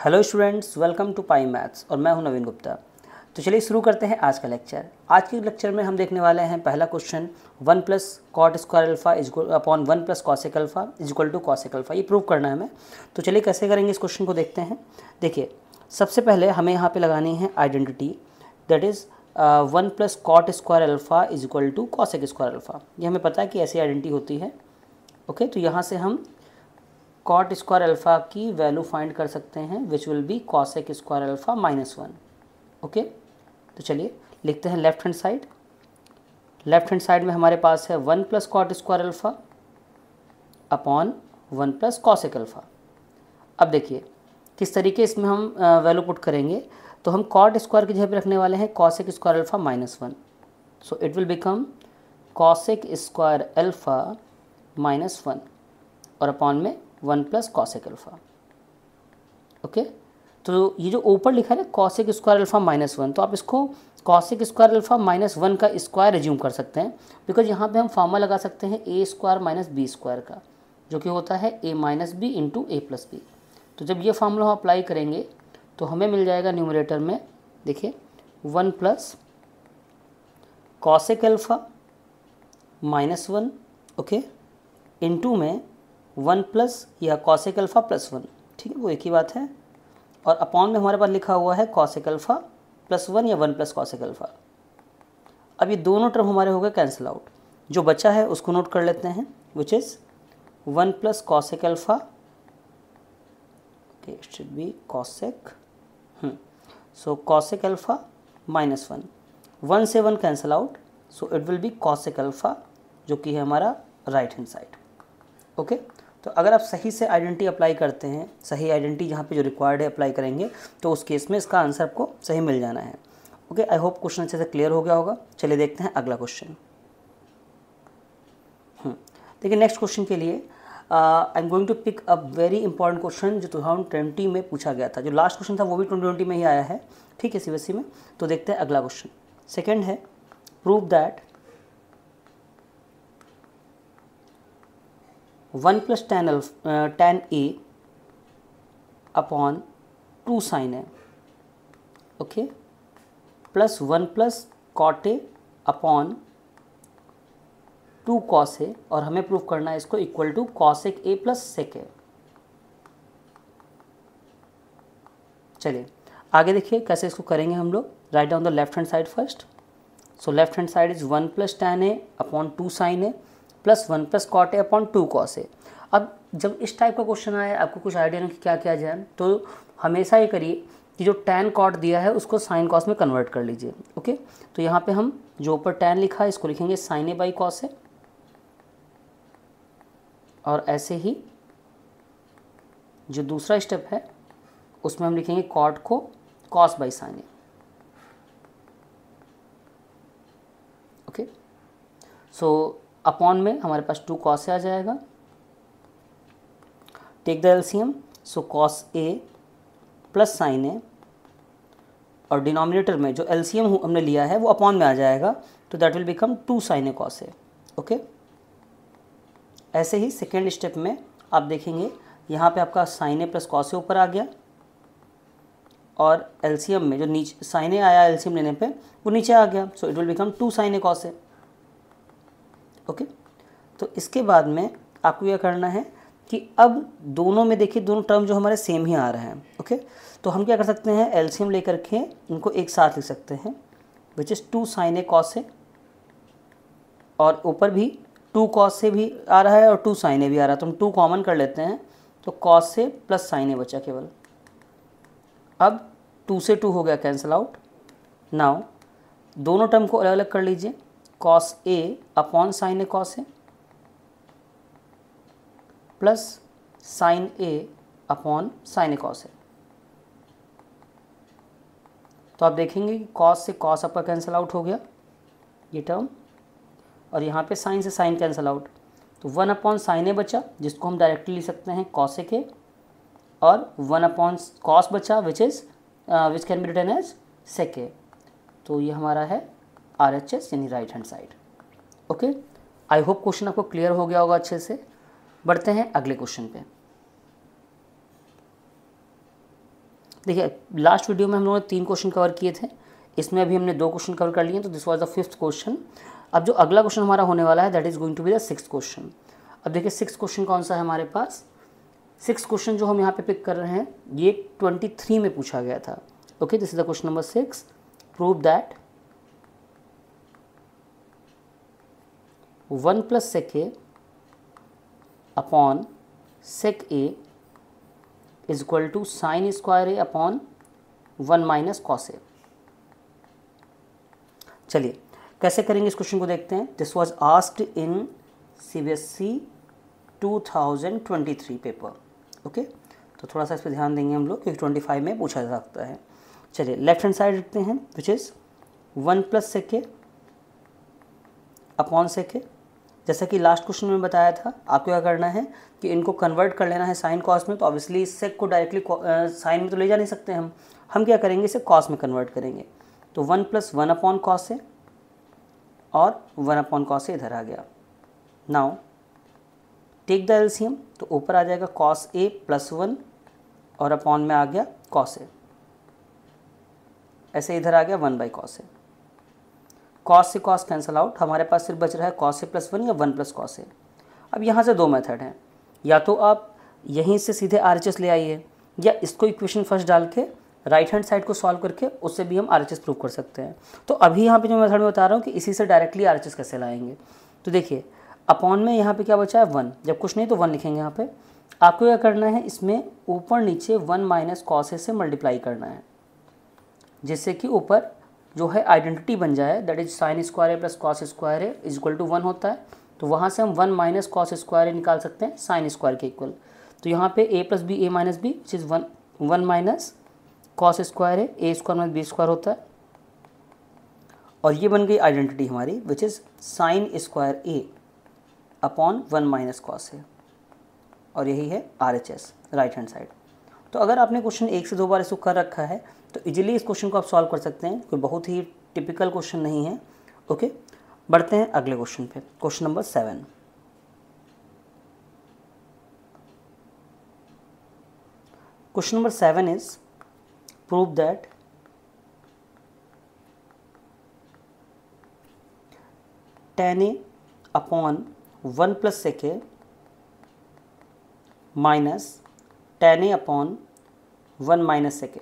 Hello students welcome to pi maths और मैं हूँ नवीन गुप्ता। तो चलिए शुरू करते हैं आज का लेक्चर। आज के लेक्चर में हम देखने वाले हैं पहला question one plus cot square alpha is upon one plus cosec alpha is equal to cosec alpha. ये प्रूव करना है हमें। तो चलिए कैसे करेंगे इस क्वेश्चन को देखते हैं। देखिए सबसे पहले हमें यहाँ पर लगानी है identity that is one plus cot square alpha is equal to cosec square alpha. ये हमें पता है कि ऐसी आइडेंटिटी होती है। ओके okay, तो यहाँ से हम कॉट स्क्वायर अल्फ़ा की वैल्यू फाइंड कर सकते हैं which will be cosec square alpha minus one okay तो चलिए, लिखते हैं left hand side left hand side में हमारे पास है one plus cot square alpha upon one plus cosec alpha अब देखिए, किस तरीके इसमें हम वैल्यू पुट करेंगे? तो हम कॉट स्क्वायर की जगह पर रखने वाले हैं cosec square alpha minus one so it will become cosec square alpha minus one और अपॉन में one plus cosec alpha okay तो ये जो ऊपर लिखा है ना cosec square alpha minus one तो आप इसको cosec square alpha minus one का स्क्वायर रिज्यूम कर सकते हैं। बिकॉज़ यहाँ पे हम फार्मा लगा सकते हैं A square minus B square का, जो कि होता है A minus B into A plus B तो जब ये फार्मूला हम अप्लाई करेंगे तो हमें मिल जाएगा न्यूमरेटर में, देखिए one plus cosec alpha minus one okay into में वन प्लस या कॉसेक अल्फ़ा प्लस वन। ठीक है, वो एक ही बात है। और अपॉन में हमारे पास लिखा हुआ है कॉसेक अल्फ़ा प्लस वन या वन प्लस कॉसेक अल्फ़ा। अब ये दोनों टर्म हमारे हो गए कैंसिल आउट। जो बचा है उसको नोट कर लेते हैं which is one plus cosec alpha. Okay should be cosec so cosec alpha minus one. One से one cancel out so it will be cosec alpha, जो कि है हमारा राइट हैंड साइड ओके तो अगर आप सही से आइडेंटिटी अप्लाई करते हैं, सही आइडेंटिटी जहाँ पे जो रिक्वायर्ड है अप्लाई करेंगे तो उस केस में इसका आंसर आपको सही मिल जाना है। ओके आई होप क्वेश्चन अच्छे से क्लियर हो गया होगा। चलिए देखते हैं अगला क्वेश्चन देखिए नेक्स्ट क्वेश्चन के लिए I am going to pick a very important question जो टू थाउज़ेंड ट्वेंटी में पूछा गया था। जो लास्ट क्वेश्चन था वो भी ट्वेंटी ट्वेंटी में ही आया है। ठीक है सी में तो देखते हैं अगला क्वेश्चन सेकेंड है prove that one plus tan alpha tan A upon two sine A, okay? Plus one plus cot A upon two cos A, और हमें प्रूव करना है इसको equal to cosec A plus sec A. चलिए, आगे देखिए कैसे इसको करेंगे हम लोग। Write down the left hand side first. So left hand side is one plus tan A upon two sine A. Plus one plus cot A upon two cos A. अब जब इस टाइप का क्वेश्चन आए आपको कुछ idea नहीं कि क्या किया जाए तो हमेशा ये करिए कि जो टेन कॉट दिया है, उसको साइन कॉस में कन्वर्ट कर लीजिए ओके तो यहाँ पे हम जो ऊपर टेन लिखा है, इसको लिखेंगे sine A by cos A और ऐसे ही जो दूसरा स्टेप है, उसमें हम लिखेंगे कॉट को cos by sine A okay so upon में हमारे पास टू कॉस आ जाएगा। Take the LCM so cos A plus sine A और डिनोमिनेटर में जो एलसीएम हमने लिया है, वो अपॉन में आ जाएगा तो that will become two sine A cos A okay ऐसे ही सेकेंड स्टेप में आप देखेंगे, यहाँ पे आपका sine A plus cos A ऊपर आ गया और एलसीएम में जो नीचे साइन ए आया एलसीएम लेने पे, वो नीचे आ गया so it will become two sine A cos A okay? तो इसके बाद में आपको यह करना है कि अब दोनों में देखिए, दोनों टर्म जो हमारे सेम ही आ रहे हैं, ओके? तो हम क्या कर सकते हैं एलसीएम लेकर के इनको एक साथ लिख सकते हैं which is two sine A cos A और ऊपर भी टू कॉस से भी आ रहा है और टू साइन ए भी आ रहा है। तो हम टू कॉमन कर लेते हैं तो कॉस से प्लस साइन ए बचा केवल। अब टू से टू हो गया कैंसिल आउट नाउ दोनों टर्म को अलग अलग कर लीजिए। Cos A upon sine A cos A plus sine A upon sine A cos A तो आप देखेंगे कि कॉस से कॉस आपका कैंसिल आउट हो गया, ये टर्म और यहाँ पे साइन से साइन कैंसिल आउट तो वन अपॉन साइन ए बचा, जिसको हम डायरेक्टली लिख सकते हैं कॉस ए के, और वन अपॉन कॉस बचा which is which can be return as sec तो ये हमारा है आर एच एस यानी right hand side okay I hope question आपको क्लियर हो गया होगा अच्छे से। बढ़ते हैं अगले क्वेश्चन पे। देखिए लास्ट वीडियो में हम लोगों ने तीन क्वेश्चन कवर किए थे। इसमें अभी हमने दो क्वेश्चन कवर कर लिए तो this was the fifth question अब जो अगला क्वेश्चन हमारा होने वाला है that is going to be the six question अब देखिए सिक्स क्वेश्चन कौन सा है हमारे पास? सिक्स क्वेश्चन जो हम यहाँ पे पिक कर रहे हैं, ये ट्वेंटी थ्री में पूछा गया था। Okay this is the question number six prove that one plus sec A upon sec A is equal to sine square A upon one minus cos A चलिए, कैसे करेंगे इस क्वेश्चन को देखते हैं? This was asked in C B S C two thousand twenty three paper okay तो थोड़ा सा इस पर ध्यान देंगे हम लोग, क्योंकि ट्वेंटी फाइव में पूछा जा सकता है। चलिए लेफ़्ट हैंड साइड रखते हैं which is one plus sec A upon sec A जैसा कि लास्ट क्वेश्चन में बताया था, आपको क्या करना है कि इनको कन्वर्ट कर लेना है साइन कॉस में तो ऑब्वियसली इस सेक को डायरेक्टली साइन में तो ले जा नहीं सकते हम। हम क्या करेंगे, इसे कॉस में कन्वर्ट करेंगे। तो one plus one upon cos से और वन अपॉन कॉस से इधर आ गया। नाउ टेक द एल्सियम तो ऊपर आ जाएगा कॉस ए प्लस वन और अपॉन में आ गया कॉस ए ऐसे इधर आ गया one by cos A cos से कॉस कैंसिल आउट हमारे पास सिर्फ़ बच रहा है कॉस ए प्लस वन या वन प्लस कॉस ए अब यहाँ से दो मेथड हैं। या तो आप यहीं से सीधे आरएचएस ले आइए, या इसको इक्वेशन फ़र्स्ट डाल के राइट हैंड साइड को सॉल्व करके उससे भी हम आर प्रूव कर सकते हैं। तो अभी यहाँ पे जो मेथड में बता रहा हूँ कि इसी से डायरेक्टली आर कैसे लाएँगे। तो देखिए अपॉन में यहाँ पे क्या बचा है? वन जब कुछ नहीं तो वन लिखेंगे यहाँ पे। आपको क्या करना है? इसमें ऊपर नीचे वन माइनस कॉस से मल्टीप्लाई करना है, जिससे कि ऊपर जो है आइडेंटिटी बन जाए that is sine square plus cos square है इज़ इक्वल टू वन होता है तो वहाँ से हम वन माइनस कॉस स्क्वायर निकाल सकते हैं साइन स्क्वायर के इक्वल तो यहाँ पे A plus B A minus B which is one one minus cos square है A square minus B square होता है. और ये बन गई आइडेंटिटी हमारी which is sine square A upon one minus cos है. और यही है R H S right hand side तो अगर आपने क्वेश्चन एक से दो बार इसको कर रखा है तो इजीली इस क्वेश्चन को आप सॉल्व कर सकते हैं। कोई बहुत ही टिपिकल क्वेश्चन नहीं है। ओके बढ़ते हैं अगले क्वेश्चन पे। Question number seven question number seven is prove that tan A upon one plus sec minus tan A upon one minus sec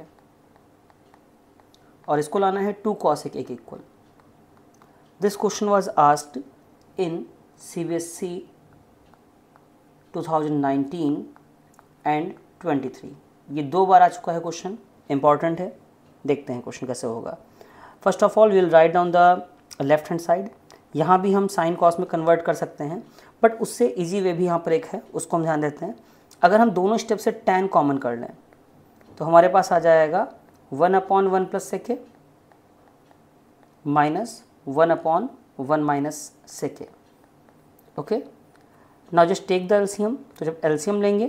और इसको लाना है टू कॉस एक equal this question was asked in C B S C two thousand nineteen and twenty three ये दो बार आ चुका है question important है. देखते हैं क्वेश्चन कैसे होगा. First of all will write down the left hand side यहाँ भी हम साइन कॉस में कन्वर्ट कर सकते हैं बट उससे इजी वे भी यहाँ पर एक है, उसको हम ध्यान देते हैं. अगर हम दोनों स्टेप से टेन कॉमन कर लें तो हमारे पास आ जाएगा one upon one plus sec A minus one upon one minus sec A. Okay? Now just take the LCM तो जब एल्सियम लेंगे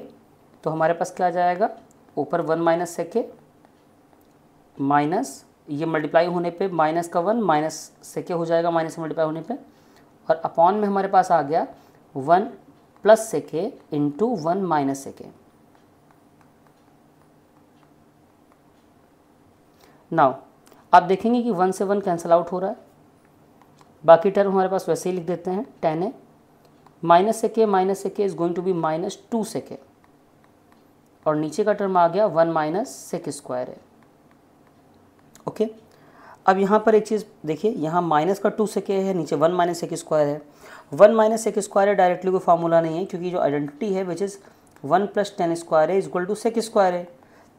तो हमारे पास क्या आ जाएगा? ऊपर one minus sec A minus, ये मल्टीप्लाई होने पे माइनस का वन, माइनस से क्या हो जाएगा, माइनस से मल्टीप्लाई होने पे। और अपॉन में हमारे पास आ गया वन प्लस से के into one minus sec now आप देखेंगे कि वन से वन कैंसिल आउट हो रहा है। बाकी टर्म हमारे पास वैसे ही लिख देते हैं टेन ए माइनस से के minus sec is going to be minus two sec और नीचे का टर्म आ गया वन माइनस सेक स्क्वायर है ओके अब यहाँ पर एक चीज़ देखिए, यहाँ माइनस का टू से क्या है, नीचे वन माइनस एक स्क्वायर है। वन माइनस एक स्क्वायर है डायरेक्टली कोई फार्मूला नहीं है, क्योंकि जो आइडेंटिटी है which is one plus tan square है इजक्वल टू सेक स्क्वायर है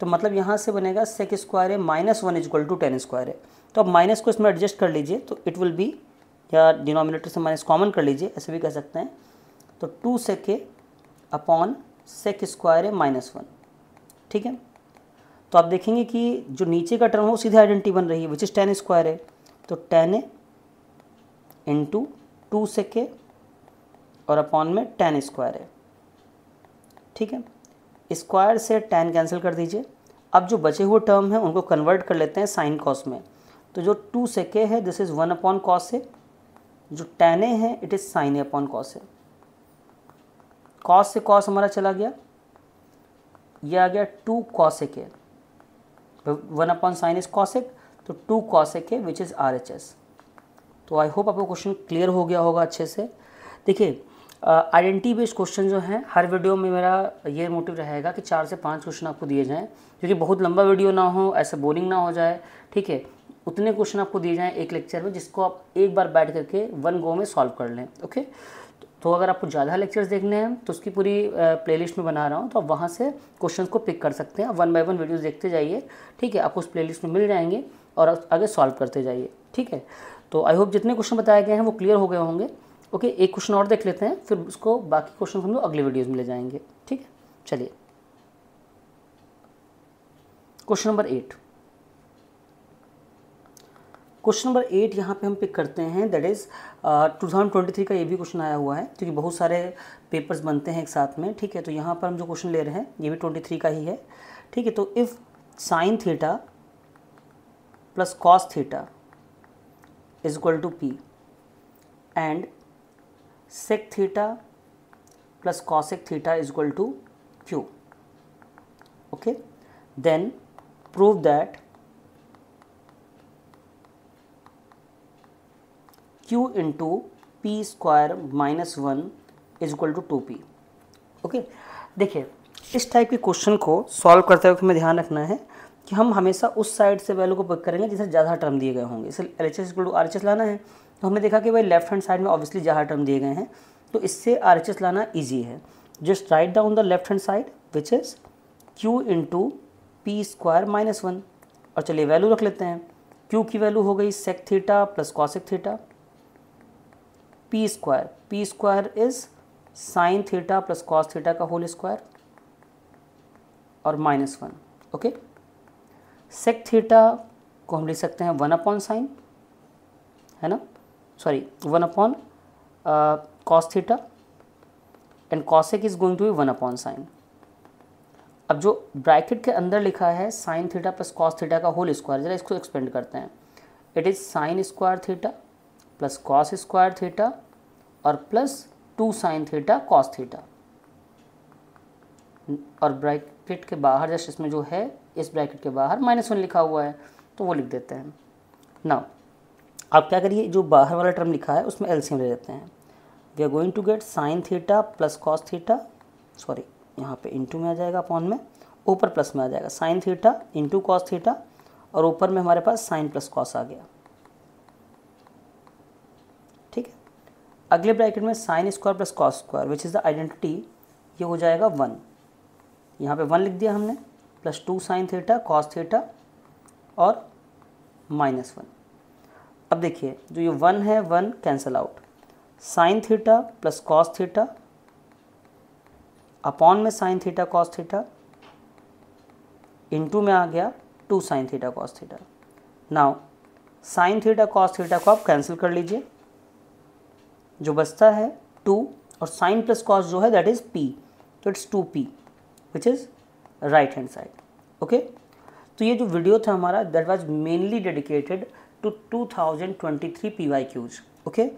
तो मतलब यहाँ से बनेगा सेक स्क्वायर है minus one equal to tan square है तो अब माइनस को इसमें एडजस्ट कर लीजिए तो इट विल बी या डिनोमिनेटर से माइनस कॉमन कर लीजिए, ऐसे भी कह सकते हैं। तो two sec upon sec square है माइनस वन ठीक है? तो आप देखेंगे कि जो नीचे का टर्म हो सीधे आइडेंटिटी बन रही है विच इज़ टेन स्क्वायर है तो tan A into to sec और अपॉन में टेन स्क्वायर है ठीक है? स्क्वायर से टेन कैंसिल कर दीजिए। अब जो बचे हुए टर्म हैं, उनको कन्वर्ट कर लेते हैं साइन कॉस में। तो जो टू से के है this is one upon cos है जो टेन ए है it is sine A upon cos है कॉस से कॉस हमारा चला गया। ये आ गया two cos A one upon sine is cosec तो टू कॉसेक है which is R H S तो आई होप आपको क्वेश्चन क्लियर हो गया होगा अच्छे से। देखिए आइडेंटिटी बेस्ड क्वेश्चन जो हैं, हर वीडियो में मेरा ये मोटिव रहेगा कि चार से पाँच क्वेश्चन आपको दिए जाएँ क्योंकि बहुत लंबा वीडियो ना हो, ऐसे बोरिंग ना हो जाए, ठीक है? उतने क्वेश्चन आपको दिए जाएँ एक लेक्चर में, जिसको आप एक बार बैठ करके वन गो में सॉल्व कर लें ओके तो अगर आपको ज़्यादा लेक्चर्स देखने हैं तो उसकी पूरी प्लेलिस्ट में बना रहा हूँ तो आप वहाँ से क्वेश्चन को पिक कर सकते हैं वन बाय वन वीडियोस देखते जाइए, ठीक है? आपको उस प्लेलिस्ट में मिल जाएँगे और आगे सॉल्व करते जाइए, ठीक है? तो आई होप जितने क्वेश्चन बताए गए हैं, वो क्लियर हो गए होंगे। ओके, एक क्वेश्चन और देख लेते हैं, फिर उसको बाकी क्वेश्चन हम लोग अगले वीडियोज़ में ले जाएँगे, ठीक है? चलिए। Question number eight. Question number eight यहाँ पे हम पिक करते हैं that is two thousand twenty three का ये भी क्वेश्चन आया हुआ है, क्योंकि बहुत सारे पेपर्स बनते हैं एक साथ में, ठीक है? तो यहाँ पर हम जो क्वेश्चन ले रहे हैं, ये भी ट्वेंटी थ्री का ही है, ठीक है? तो if sine theta plus cos theta is equal to P and sec theta plus cosec theta is equal to q okay then prove that q into p square minus one is equal to two P okay देखिए इस type के question को solve करते वक्त हमें ध्यान रखना है कि हम हमेशा उस साइड से वैल्यू को पिक करेंगे जिसे ज़्यादा टर्म दिए गए होंगे। इसे L H S to R H S लाना है। तो हमने देखा कि भाई लेफ़्ट हैंड साइड में ऑब्वियसली ज़्यादा टर्म दिए गए हैं। तो इससे आर एच एस लाना ईजी है। Just write down the left hand side which is Q into P square minus one और चलिए वैल्यू रख लेते हैं। क्यू की वैल्यू हो गई sec theta plus cosec theta P square P square is sine theta plus cos theta का whole square और minus one okay sec theta को हम लिख सकते हैं वन अपॉन साइन, है ना? Sorry one upon cos theta and cosec is going to be one upon sine. अब जो ब्रैकेट के अंदर लिखा है sine theta plus cos theta का होल स्क्वायर जरा इसको एक्सपेंड करते हैं। It is sine square theta plus cos square theta और plus two sine theta cos theta और ब्रैकेट के बाहर जस्ट इसमें जो है इस ब्रैकेट के बाहर माइनस वन लिखा हुआ है तो वो लिख देते हैं। नाउ आप क्या करिए, जो बाहर वाला टर्म लिखा है, उसमें एलसीएम ले लेते हैं। We are going to get sine theta plus cos theta sorry यहाँ पे इंटू में आ जाएगा अपॉन में, ऊपर प्लस में आ जाएगा। Sine theta into cos theta और ऊपर में हमारे पास साइन प्लस कॉस आ गया। ठीक है? अगले ब्रैकेट में sine square plus cos square which is the identity ये हो जाएगा वन यहाँ पे वन लिख दिया हमने। Plus two sine theta, cos theta और माइनस वन। अब देखिए, जो ये वन है, one cancel out. Sine theta plus cos theta upon में sine theta, cos theta, into में आ गया two sine theta, cos theta. Now, sine theta, cos theta को आप कैंसिल कर लीजिए। जो बचता है टू और साइन प्लस कॉस जो है, दैट इज़ पी। तो it's two P, which is right hand side, okay? तो ये जो वीडियो था हमारा that was mainly dedicated to 2023 P Y Qs okay?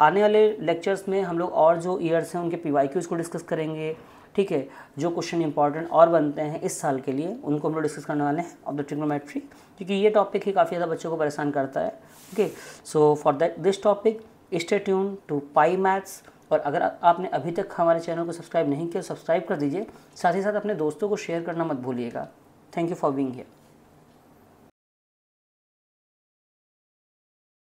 आने वाले लेक्चर्स में हम लोग और जो ईयर्स हैं, उनके पी वाई क्यूज़ को डिस्कस करेंगे, ठीक है? जो क्वेश्चन इंपॉर्टेंट और बनते हैं इस साल के लिए, उनको हम लोग डिस्कस करने वाले हैं ऑफ़ द ट्रिग्नोमेट्री क्योंकि ये टॉपिक ही काफ़ी ज़्यादा बच्चों को परेशान करता है, okay? So for that this topic stay tune to Pi Maths और अगर आपने अभी तक हमारे चैनल को सब्सक्राइब नहीं किया, सब्सक्राइब कर दीजिए। साथ ही साथ अपने दोस्तों को शेयर करना मत भूलिएगा। Thank you for being here